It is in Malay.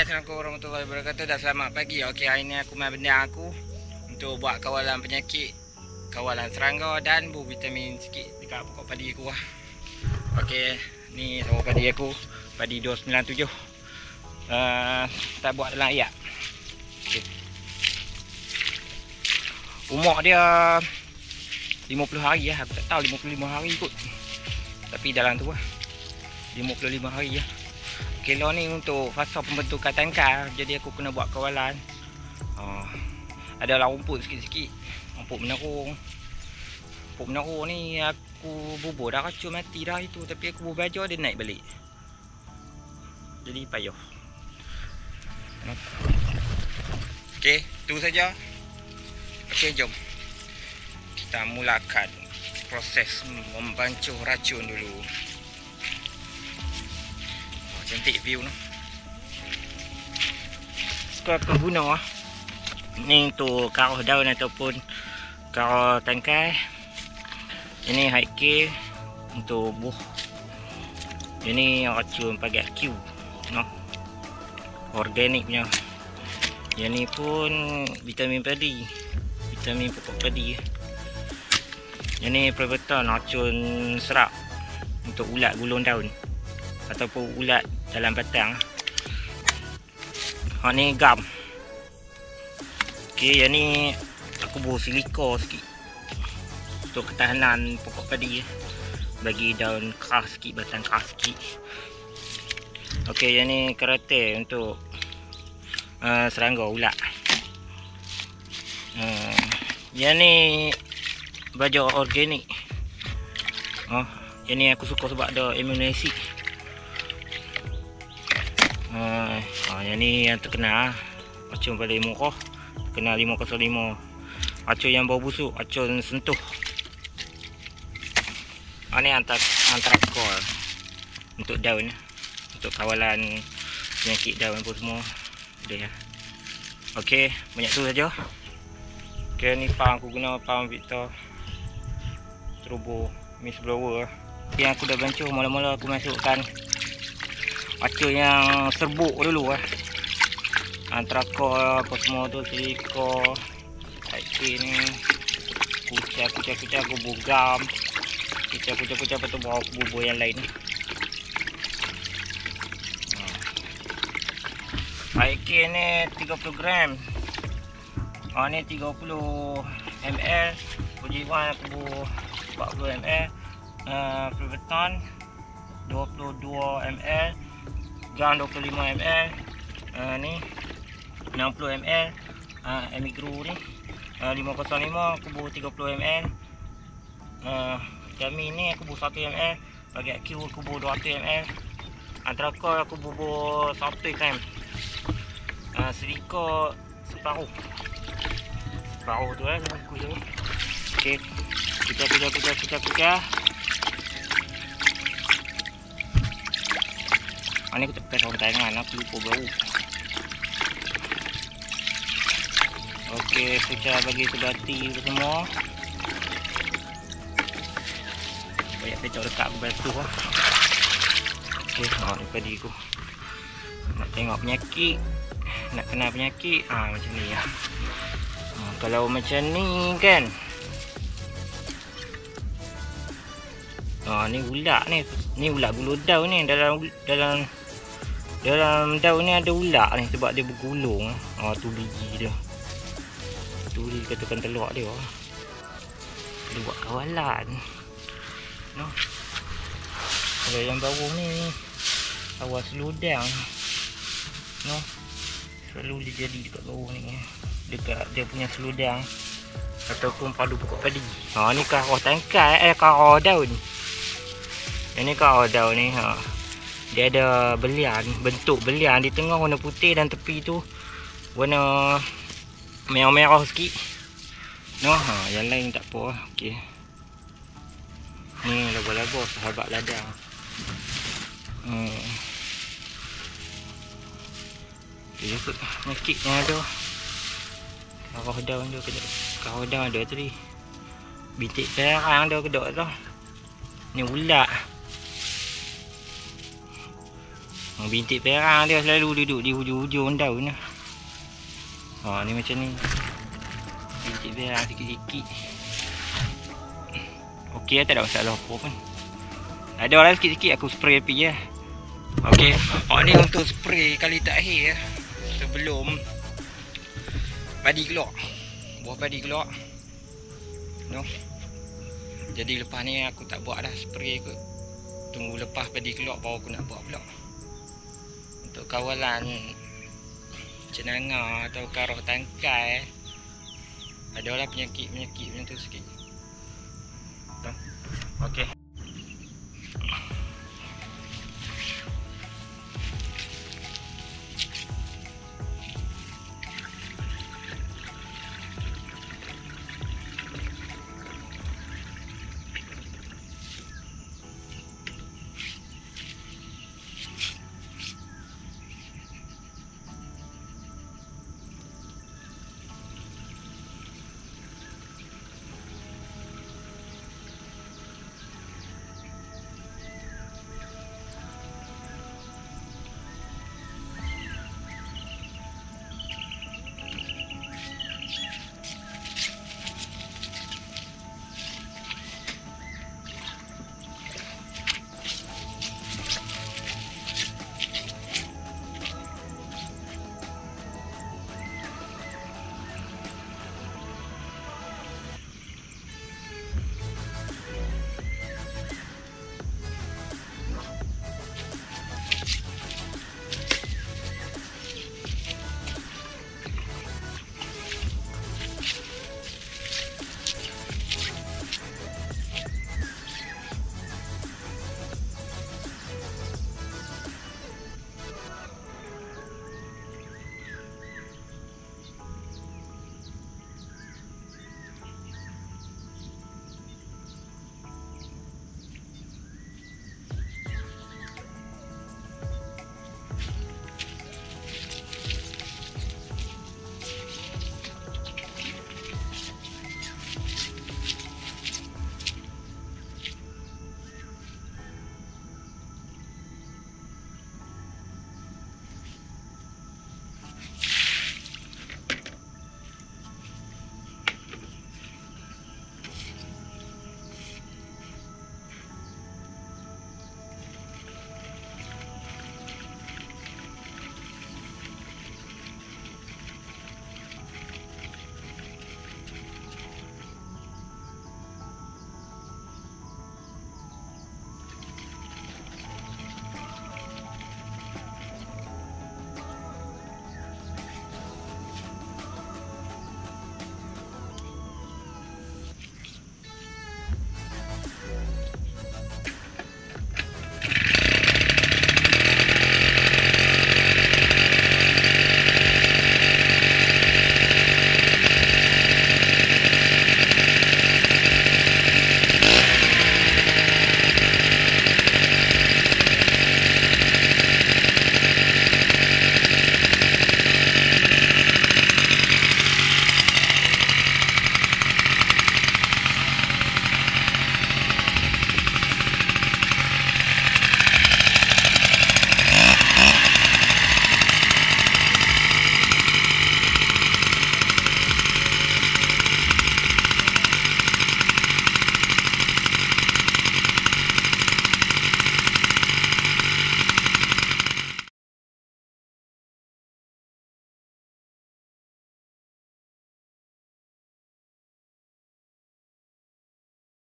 Assalamualaikum warahmatullahi wabarakatuh dan selamat pagi. Okey, hari ni aku main benda aku untuk buat kawalan penyakit, kawalan serangga dan bu vitamin sikit dekat pokok padi aku lah. Okey, ni sama padi aku, padi 297. Uh, tak buat dalam air. Okay. Umur dia 50 hari lah, aku tak tahu 55 hari kot. Tapi dalam tu lah. 55 hari lah. Kilo ni untuk fasa pembentukan tangkal Jadi aku kena buat kawalan. Uh, Adalah rumput sikit-sikit. Rumput menerung. Rumput menerung ni aku bubur dah racun mati dah itu. Tapi aku bubur aja dia naik balik. Jadi payah Okey, tu saja. Okey, jom. Kita mulakan proses membancuh racun dulu cantik view ni. Suka aku guna lah ni untuk karuh daun ataupun karuh tangkai. Ini high K untuk buh. Ini racun pakai Q no. organik punya. Yang ni pun vitamin padi. Vitamin pokok padi yang ni perbetul racun serak untuk ulat gulung daun ataupun ulat dalam batang. Ha ni gam. Okey yang ni aku buat silika sikit. Untuk ketahanan pokok padi bagi daun keras sikit batang keras sikit. Okey yang ni karate untuk uh, serangga ulat. Uh, yang ni baju organik. Oh yang ni aku suka sebab ada acid Uh, uh, yang ni yang terkenal Acun paling murah Terkenal 505 Acun yang bau busuk Acun sentuh. Uh, Ni antara Antara kol Untuk daun Untuk kawalan Penyakit daun pun semua. Boleh ya Okey Banyak tu saja. Okey ni pang aku guna Pang Victor. Turbo Mist blower Yang aku dah bancur Mula-mula aku masukkan Acur yang serbuk dulu eh. Antrakol apa semua tu siliko. Kaiki ni. Kucah aku bugam. Kucah apa tu bawa bubur yang lain. Kaiki ni 30 gram. Ah ni 30 ml. Puji aku 40 ml. Uh, Priveton 22 ml gang 25 ml uh, ni 60 ml uh, emigru ni uh, 505 kubu 30 ml uh, kami ni aku bubuh 1 ml bagi Q kubu 200 ml antara kau aku bubuh 1 gram uh, silika separuh separuh tu eh aku je ok kita kita kita kita kita Ah, ni aku tak pakai sarung tangan. Aku lupa bau. Okey, kita bagi sebati tu semua. Banyak pecah dekat aku batu lah Okey, oh, ni padi aku. Nak tengok penyakit. Nak kenal penyakit. Ah macam ni lah ha, Kalau macam ni kan? Ah ni ulat ni. Ni ulat bulu daun ni dalam dalam dalam daun ni ada ulat ni sebab dia bergulung. Ha tu biji dia. Tu dia katakan telur dia. Dia buat kawalan. No. Kalau yang bawah ni awas lodang. No. Selalu dia jadi dekat bawah ni. Dekat dia punya seludang ataupun padu pokok padi. Ha ni kau tangkai eh kau daun. Ini kau daun ni ha dia ada belian bentuk belian. Di tengah warna putih dan tepi tu warna merah-merah sikit. No ha yang lain tak apa. Okey ni lagu-lagu sahabat ladang. Hmm. Dia ikut nyakit yang ada. Kau daun dia kedok kau daun ada tadi. Bintik perang dia kedok tu. Ni ulat Bintik perang dia selalu duduk di hujung-hujung daun ni. Ha ni macam ni. Bintik perang sikit-sikit. Okey tak ada masalah apa pun. Ada orang sikit-sikit aku spray api ya. Okey. Oh ni untuk spray kali terakhir ya. Sebelum padi keluar. Buah padi keluar. No. Jadi lepas ni aku tak buat dah spray kot. Tunggu lepas padi keluar baru aku nak buat pula. Untuk kawalan cenanga atau karoh tangkai. Ada lah penyakit-penyakit macam tu sikit. Okey.